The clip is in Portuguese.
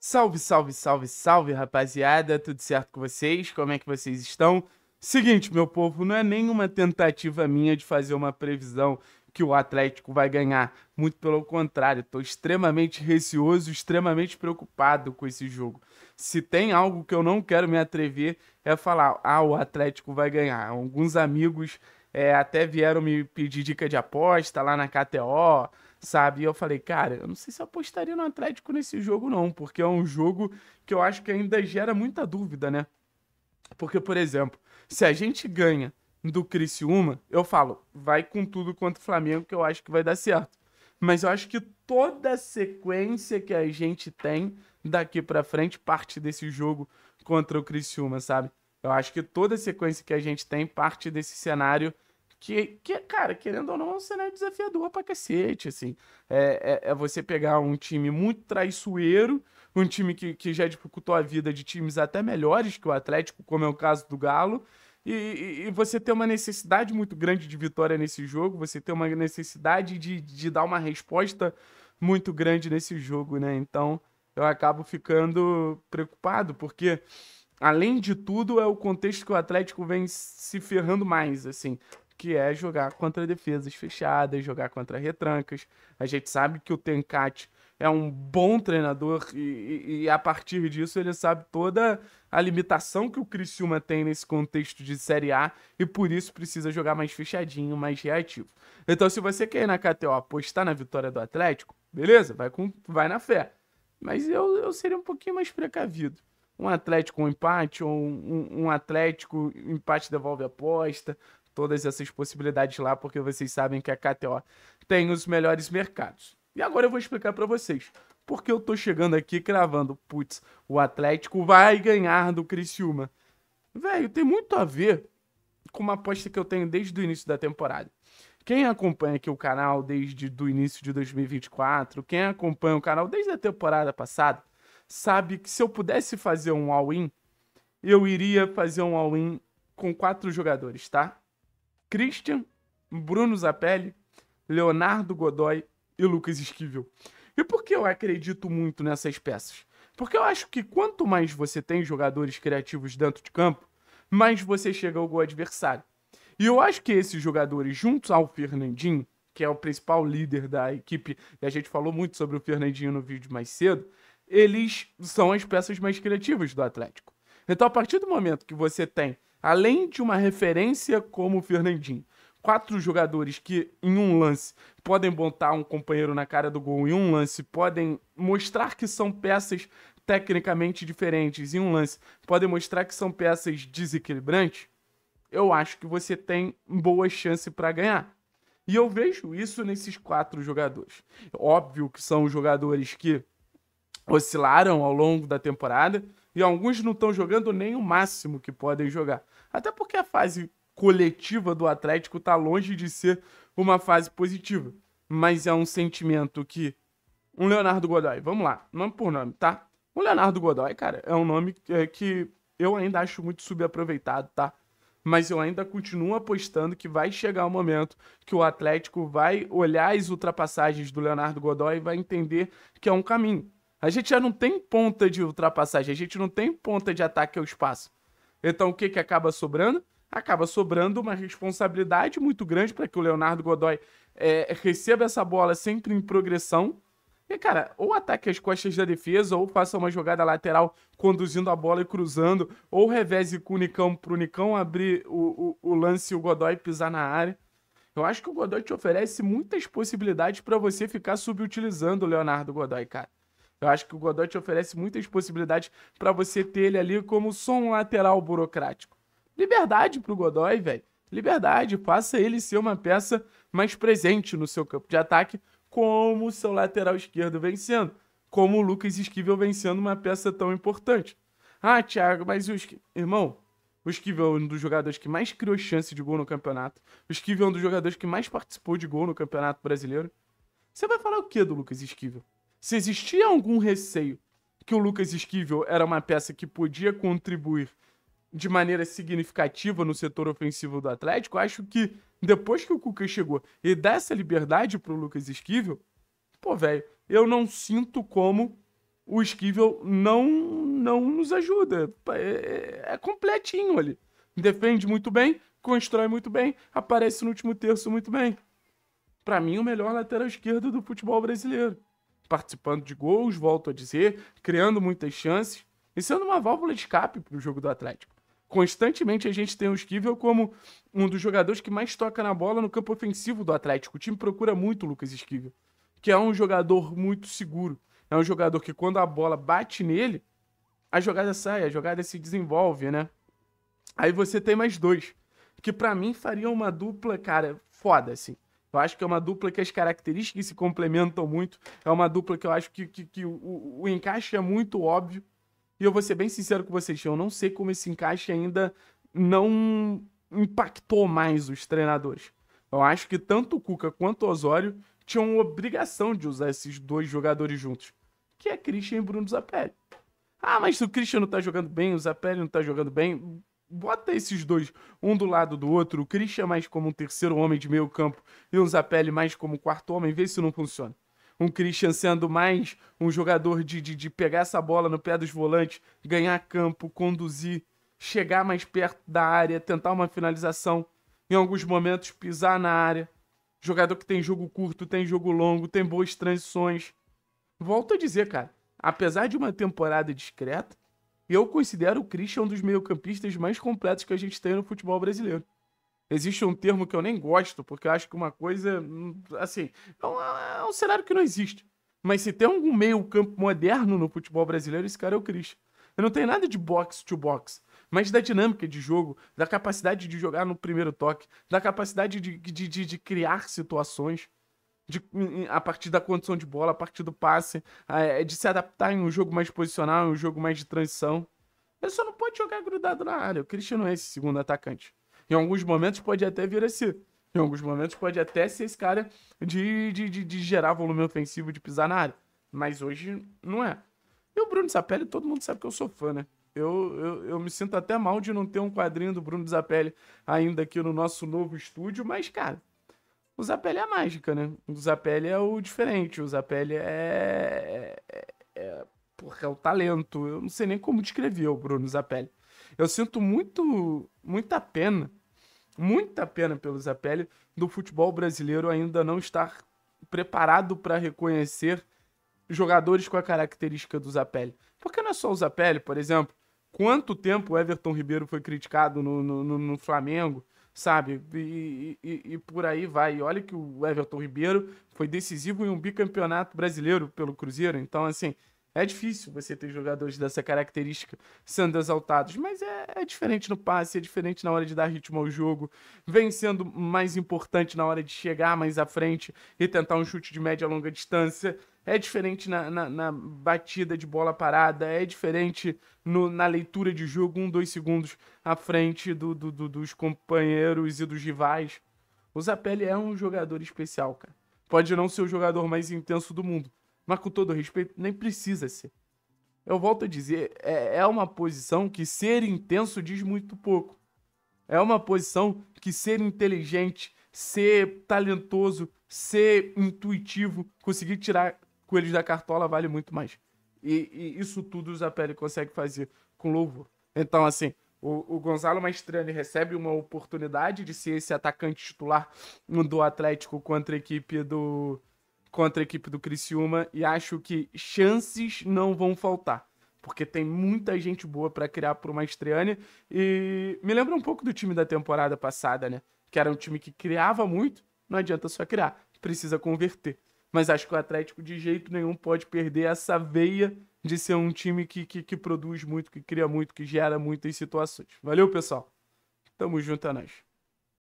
Salve, salve, salve, salve, rapaziada. Tudo certo com vocês? Como é que vocês estão? Seguinte, meu povo, não é nenhuma tentativa minha de fazer uma previsão que o Atlético vai ganhar. Muito pelo contrário, estou extremamente receoso, extremamente preocupado com esse jogo. Se tem algo que eu não quero me atrever é falar, ah, o Atlético vai ganhar. Alguns amigos é, até vieram me pedir dica de aposta lá na KTO, sabe? E eu falei, cara, eu não sei se eu apostaria no Atlético nesse jogo, não, porque é um jogo que eu acho que ainda gera muita dúvida, né? Porque, por exemplo, se a gente ganha do Criciúma, eu falo, vai com tudo contra o Flamengo, que eu acho que vai dar certo. Mas eu acho que toda a sequência que a gente tem daqui para frente parte desse jogo contra o Criciúma, sabe? Eu acho que toda a sequência que a gente tem parte desse cenário que, que cara, querendo ou não, é um cenário desafiador pra cacete, assim. É, é, é você pegar um time muito traiçoeiro, um time que, que já dificultou a vida de times até melhores que o Atlético, como é o caso do Galo, e, e, você ter uma necessidade muito grande de vitória nesse jogo, você ter uma necessidade de, de dar uma resposta muito grande nesse jogo, né? Então eu acabo ficando preocupado, porque além de tudo é o contexto que o Atlético vem se ferrando mais, assim que é jogar contra defesas fechadas, jogar contra retrancas. A gente sabe que o Tencate é um bom treinador e, e, e, a partir disso ele sabe toda a limitação que o Criciúma tem nesse contexto de Série A e por isso precisa jogar mais fechadinho, mais reativo. Então se você quer ir na KTO apostar na vitória do Atlético, beleza, vai, com, vai na fé. Mas eu, eu seria um pouquinho mais precavido. Um Atlético um empate, ou um, um Atlético empate devolve aposta, todas essas possibilidades lá, porque vocês sabem que a KTO tem os melhores mercados. E agora eu vou explicar para vocês porque eu tô chegando aqui cravando, putz, o Atlético vai ganhar do Criciúma. Velho, tem muito a ver com uma aposta que eu tenho desde o início da temporada. Quem acompanha aqui o canal desde o início de 2024, quem acompanha o canal desde a temporada passada, sabe que se eu pudesse fazer um all-in, eu iria fazer um all-in com quatro jogadores, tá? Christian, Bruno Zapelli, Leonardo Godoy e Lucas Esquivel. E por que eu acredito muito nessas peças? Porque eu acho que quanto mais você tem jogadores criativos dentro de campo, mais você chega ao gol adversário. E eu acho que esses jogadores, juntos ao Fernandinho, que é o principal líder da equipe, e a gente falou muito sobre o Fernandinho no vídeo mais cedo, eles são as peças mais criativas do Atlético. Então, a partir do momento que você tem além de uma referência como o Fernandinho, quatro jogadores que em um lance podem botar um companheiro na cara do gol, em um lance podem mostrar que são peças tecnicamente diferentes, em um lance podem mostrar que são peças desequilibrantes, eu acho que você tem boa chance para ganhar. E eu vejo isso nesses quatro jogadores. Óbvio que são jogadores que oscilaram ao longo da temporada, e alguns não estão jogando nem o máximo que podem jogar. Até porque a fase coletiva do Atlético está longe de ser uma fase positiva. Mas é um sentimento que. Um Leonardo Godoy, vamos lá, nome por nome, tá? O Leonardo Godoy, cara, é um nome é, que eu ainda acho muito subaproveitado, tá? Mas eu ainda continuo apostando que vai chegar o um momento que o Atlético vai olhar as ultrapassagens do Leonardo Godoy e vai entender que é um caminho. A gente já não tem ponta de ultrapassagem, a gente não tem ponta de ataque ao espaço. Então o que, que acaba sobrando? Acaba sobrando uma responsabilidade muito grande para que o Leonardo Godoy é, receba essa bola sempre em progressão. E, cara, ou ataque as costas da defesa, ou faça uma jogada lateral conduzindo a bola e cruzando, ou reveze com o Nicão pro Nicão abrir o, o, o lance e o Godoy pisar na área. Eu acho que o Godoy te oferece muitas possibilidades para você ficar subutilizando o Leonardo Godoy, cara. Eu acho que o Godoy te oferece muitas possibilidades para você ter ele ali como só um lateral burocrático. Liberdade pro Godoy, velho. Liberdade. Faça ele ser uma peça mais presente no seu campo de ataque, como o seu lateral esquerdo vencendo. Como o Lucas Esquivel vencendo uma peça tão importante. Ah, Thiago, mas o Esquivel... Irmão, o Esquivel é um dos jogadores que mais criou chance de gol no campeonato. O Esquivel é um dos jogadores que mais participou de gol no campeonato brasileiro. Você vai falar o que do Lucas Esquivel? Se existia algum receio que o Lucas Esquivel era uma peça que podia contribuir de maneira significativa no setor ofensivo do Atlético, acho que depois que o Cuca chegou e dá essa liberdade pro Lucas Esquivel, pô, velho, eu não sinto como o Esquivel não, não nos ajuda. É, é completinho ali. Defende muito bem, constrói muito bem, aparece no último terço muito bem. Para mim, o melhor lateral esquerdo do futebol brasileiro. Participando de gols, volto a dizer, criando muitas chances e sendo uma válvula de escape para o jogo do Atlético. Constantemente a gente tem o Esquivel como um dos jogadores que mais toca na bola no campo ofensivo do Atlético. O time procura muito o Lucas Esquivel, que é um jogador muito seguro. É um jogador que quando a bola bate nele, a jogada sai, a jogada se desenvolve, né? Aí você tem mais dois, que para mim fariam uma dupla, cara, foda, assim. Eu acho que é uma dupla que as características se complementam muito. É uma dupla que eu acho que, que, que o, o encaixe é muito óbvio. E eu vou ser bem sincero com vocês, eu não sei como esse encaixe ainda não impactou mais os treinadores. Eu acho que tanto o Cuca quanto o Osório tinham obrigação de usar esses dois jogadores juntos, que é Christian e Bruno Zapelli. Ah, mas se o Christian não tá jogando bem, o Zapelli não tá jogando bem, bota esses dois, um do lado do outro, o Christian mais como um terceiro homem de meio campo e o Zapelli mais como quarto homem, vê se não funciona um Christian sendo mais um jogador de, de, de pegar essa bola no pé dos volantes, ganhar campo, conduzir, chegar mais perto da área, tentar uma finalização, em alguns momentos pisar na área. Jogador que tem jogo curto, tem jogo longo, tem boas transições. Volto a dizer, cara, apesar de uma temporada discreta, eu considero o Christian um dos meio-campistas mais completos que a gente tem no futebol brasileiro. Existe um termo que eu nem gosto, porque eu acho que uma coisa, assim, é um, um cenário que não existe. Mas se tem algum meio-campo moderno no futebol brasileiro, esse cara é o. Eu não tenho nada de box to box, mas da dinâmica de jogo, da capacidade de jogar no primeiro toque, da capacidade de, de, de, de criar situações. De, a partir da condição de bola, a partir do passe, é, de se adaptar em um jogo mais posicional, em um jogo mais de transição. Ele só não pode jogar grudado na área. O Cristiano é esse segundo atacante. Em alguns momentos pode até vir a ser. Em alguns momentos pode até ser esse cara de, de, de, de gerar volume ofensivo, de pisar na área. Mas hoje não é. E o Bruno Zapelli, todo mundo sabe que eu sou fã, né? Eu, eu, eu me sinto até mal de não ter um quadrinho do Bruno Zapelli ainda aqui no nosso novo estúdio, mas, cara, o Zapelli é a mágica, né? O Zapelli é o diferente, o Zapelli é, é, é, porra, é o talento. Eu não sei nem como descrever o Bruno Zapelli. Eu sinto muito, muita pena muita pena pelo Zapelli do futebol brasileiro ainda não estar preparado para reconhecer jogadores com a característica do Zapelli. Porque não é só o Zapelli, por exemplo. Quanto tempo o Everton Ribeiro foi criticado no, no, no Flamengo, sabe? E, e, e, por aí vai. E olha que o Everton Ribeiro foi decisivo em um bicampeonato brasileiro pelo Cruzeiro. Então, assim, é difícil você ter jogadores dessa característica sendo exaltados, mas é, é, diferente no passe, é diferente na hora de dar ritmo ao jogo, vem sendo mais importante na hora de chegar mais à frente e tentar um chute de média a longa distância, é diferente na, na, na batida de bola parada, é diferente no, na leitura de jogo, um, dois segundos à frente do, do, do, dos companheiros e dos rivais. O Zapelli é um jogador especial, cara. Pode não ser o jogador mais intenso do mundo, mas com todo respeito, nem precisa ser. Eu volto a dizer, é, é uma posição que ser intenso diz muito pouco. É uma posição que ser inteligente, ser talentoso, ser intuitivo, conseguir tirar coelhos da cartola vale muito mais. E, e isso tudo o Zapelli consegue fazer com louvor. Então, assim, o, o Gonzalo Maestrani recebe uma oportunidade de ser esse atacante titular do Atlético contra a equipe do, contra a equipe do Criciúma e acho que chances não vão faltar. Porque tem muita gente boa para criar por uma estreane. E me lembra um pouco do time da temporada passada, né? Que era um time que criava muito, não adianta só criar, precisa converter. Mas acho que o Atlético de jeito nenhum pode perder essa veia de ser um time que, que, que produz muito, que cria muito, que gera muitas situações. Valeu, pessoal. Tamo junto a nós.